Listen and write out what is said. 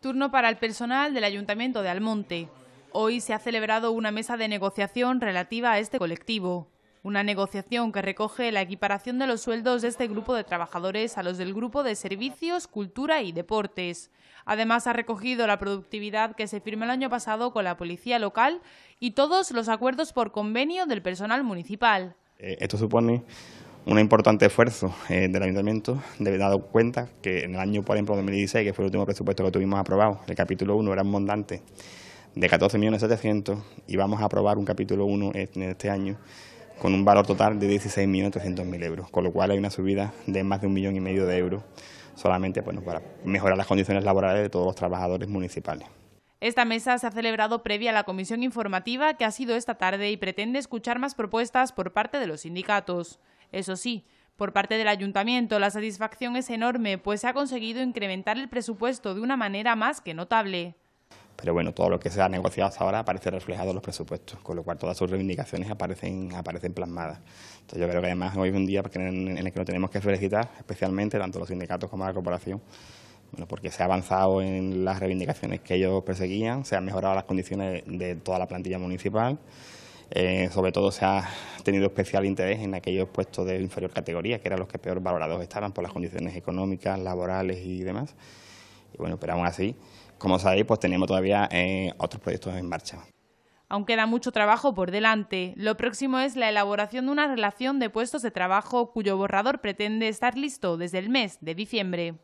Turno para el personal del Ayuntamiento de Almonte. Hoy se ha celebrado una mesa de negociación relativa a este colectivo. Una negociación que recoge la equiparación de los sueldos de este grupo de trabajadores a los del grupo de servicios, cultura y deportes. Además, ha recogido la productividad que se firmó el año pasado con la policía local y todos los acuerdos por convenio del personal municipal. Eh, esto supone un importante esfuerzo eh, del ayuntamiento, de dado cuenta que en el año, por ejemplo, 2016, que fue el último presupuesto que tuvimos aprobado, el capítulo 1 era un montante de 14.700.000 y vamos a aprobar un capítulo 1 en este año con un valor total de 16.300.000 euros, con lo cual hay una subida de más de un millón y medio de euros solamente bueno, para mejorar las condiciones laborales de todos los trabajadores municipales. Esta mesa se ha celebrado previa a la comisión informativa que ha sido esta tarde y pretende escuchar más propuestas por parte de los sindicatos. Eso sí, por parte del ayuntamiento la satisfacción es enorme, pues se ha conseguido incrementar el presupuesto de una manera más que notable. Pero bueno, todo lo que se ha negociado hasta ahora aparece reflejado en los presupuestos, con lo cual todas sus reivindicaciones aparecen, aparecen plasmadas. Entonces yo creo que además hoy es un día en el que nos tenemos que felicitar, especialmente tanto los sindicatos como la corporación, bueno, porque se ha avanzado en las reivindicaciones que ellos perseguían, se han mejorado las condiciones de toda la plantilla municipal, eh, sobre todo se ha tenido especial interés en aquellos puestos de inferior categoría, que eran los que peor valorados estaban por las condiciones económicas, laborales y demás. Y bueno, pero aún así, como sabéis, pues tenemos todavía eh, otros proyectos en marcha. Aún queda mucho trabajo por delante. Lo próximo es la elaboración de una relación de puestos de trabajo cuyo borrador pretende estar listo desde el mes de diciembre.